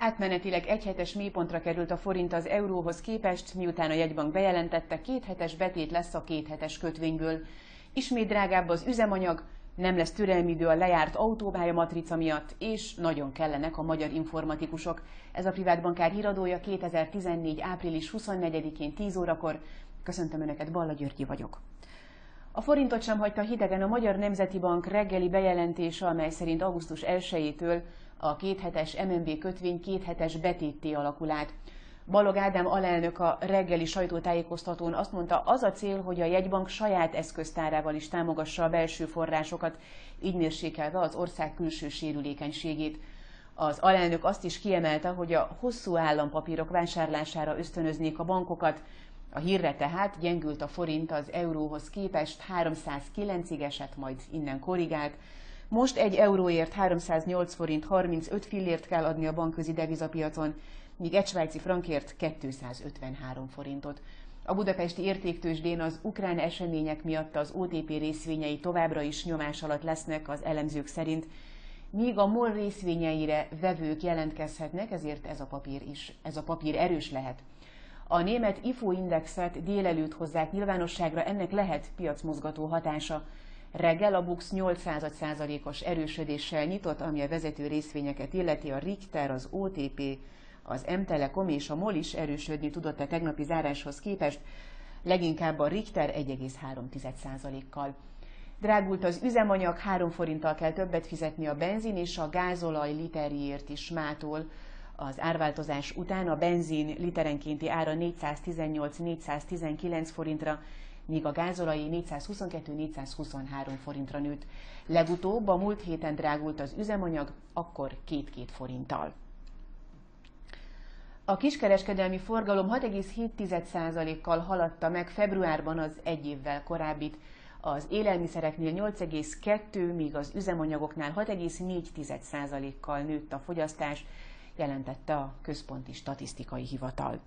Átmenetileg egyhetes mélypontra került a forint az euróhoz képest, miután a jegybank bejelentette, kéthetes betét lesz a kéthetes kötvényből. Ismét drágább az üzemanyag, nem lesz türelmi idő a lejárt autópálya matrica miatt, és nagyon kellenek a magyar informatikusok. Ez a privátbankár híradója 2014. április 24-én 10 órakor. Köszöntöm Önöket, Balla Györgyi vagyok. A forintot sem hagyta hidegen a Magyar Nemzeti Bank reggeli bejelentése, amely szerint augusztus 1-től a kéthetes MNB kötvény kéthetes betétté alakul át. Balog Ádám alelnök a reggeli sajtótájékoztatón azt mondta, az a cél, hogy a jegybank saját eszköztárával is támogassa a belső forrásokat, így mérsékelve az ország külső sérülékenységét. Az alelnök azt is kiemelte, hogy a hosszú állampapírok vásárlására ösztönöznék a bankokat. A hírre tehát gyengült a forint az euróhoz képest 309-ig esett, majd innen korrigált. Most egy euróért 308 forint 35 fillért kell adni a bankközi devizapiacon, míg egy svájci frankért 253 forintot. A budapesti értéktősdén az ukrán események miatt az OTP részvényei továbbra is nyomás alatt lesznek az elemzők szerint, míg a MOL részvényeire vevők jelentkezhetnek, ezért ez a papír is, ez a papír erős lehet. A német IFO indexet délelőtt hozzák nyilvánosságra, ennek lehet piacmozgató hatása. Reggel a BUX 800 százalékos erősödéssel nyitott, ami a vezető részvényeket illeti, a Richter, az OTP, az M-Telekom és a MOL is erősödni tudott a tegnapi záráshoz képest, leginkább a Richter 1,3%-kal. Drágult az üzemanyag, 3 forinttal kell többet fizetni a benzin és a gázolaj literjéért is mától. Az árváltozás után a benzin literenkénti ára 418-419 forintra, míg a gázolai 422-423 forintra nőtt. Legutóbb a múlt héten drágult az üzemanyag, akkor 2-2 forinttal. A kiskereskedelmi forgalom 6,7%-kal haladta meg februárban az egy évvel korábbit, az élelmiszereknél 8,2, míg az üzemanyagoknál 6,4%-kal nőtt a fogyasztás, jelentette a Központi Statisztikai Hivatal.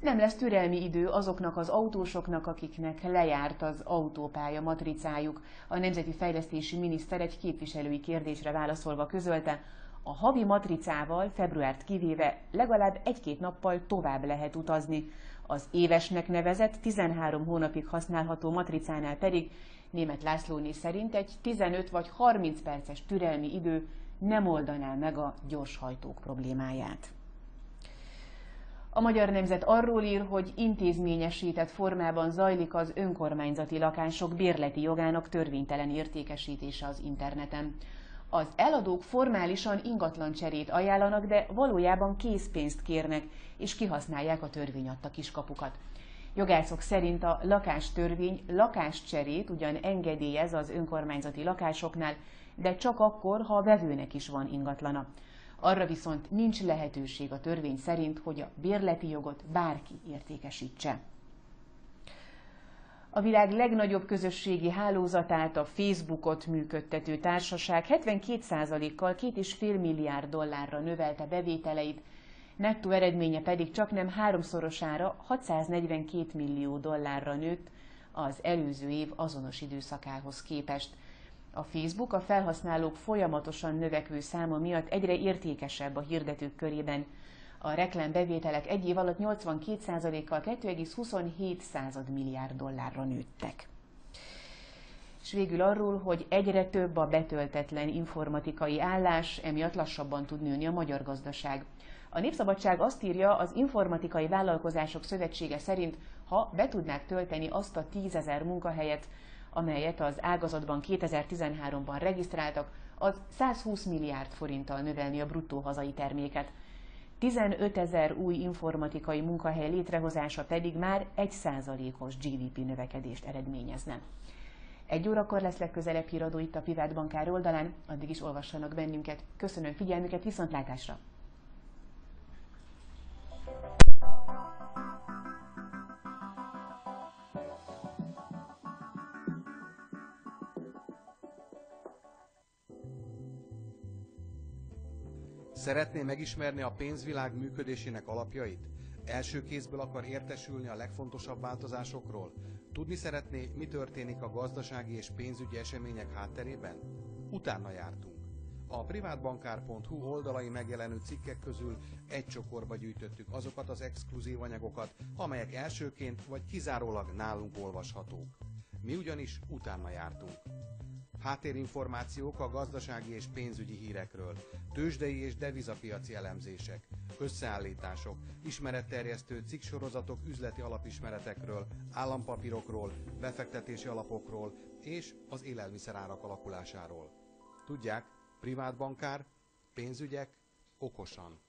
Nem lesz türelmi idő azoknak az autósoknak, akiknek lejárt az autópálya matricájuk. A Nemzeti Fejlesztési Miniszter egy képviselői kérdésre válaszolva közölte, a havi matricával februárt kivéve legalább egy-két nappal tovább lehet utazni. Az évesnek nevezett 13 hónapig használható matricánál pedig német Lászlóné szerint egy 15 vagy 30 perces türelmi idő nem oldaná meg a gyorshajtók problémáját. A Magyar Nemzet arról ír, hogy intézményesített formában zajlik az önkormányzati lakások bérleti jogának törvénytelen értékesítése az interneten. Az eladók formálisan ingatlan cserét ajánlanak, de valójában készpénzt kérnek, és kihasználják a törvény adta kiskapukat. Jogászok szerint a lakástörvény lakáscserét ugyan engedélyez az önkormányzati lakásoknál, de csak akkor, ha a vevőnek is van ingatlana. Arra viszont nincs lehetőség a törvény szerint, hogy a bérleti jogot bárki értékesítse. A világ legnagyobb közösségi hálózatát, a Facebookot működtető társaság 72%-kal 2,5 milliárd dollárra növelte bevételeit, nettó eredménye pedig csak nem háromszorosára 642 millió dollárra nőtt az előző év azonos időszakához képest. A Facebook a felhasználók folyamatosan növekvő száma miatt egyre értékesebb a hirdetők körében. A reklámbevételek egy év alatt 82%-kal 2,27 milliárd dollárra nőttek. És végül arról, hogy egyre több a betöltetlen informatikai állás, emiatt lassabban tud nőni a magyar gazdaság. A Népszabadság azt írja, az Informatikai Vállalkozások Szövetsége szerint, ha be tudnák tölteni azt a tízezer munkahelyet, amelyet az ágazatban 2013-ban regisztráltak, az 120 milliárd forinttal növelni a bruttó hazai terméket. 15 ezer új informatikai munkahely létrehozása pedig már 1%-os GDP növekedést eredményezne. Egy órakor lesz legközelebb híradó itt a Privát Bankár oldalán, addig is olvassanak bennünket. Köszönöm figyelmüket, viszontlátásra! Szeretné megismerni a pénzvilág működésének alapjait? Első kézből akar értesülni a legfontosabb változásokról? Tudni szeretné, mi történik a gazdasági és pénzügyi események hátterében? Utána jártunk. A privátbankár.hu oldalai megjelenő cikkek közül egy csokorba gyűjtöttük azokat az exkluzív anyagokat, amelyek elsőként vagy kizárólag nálunk olvashatók. Mi ugyanis utána jártunk. Háttérinformációk a gazdasági és pénzügyi hírekről, tőzsdei és devizapiaci elemzések, összeállítások, ismeretterjesztő cikksorozatok üzleti alapismeretekről, állampapírokról, befektetési alapokról és az élelmiszerárak alakulásáról. Tudják, privátbankár, pénzügyek, okosan.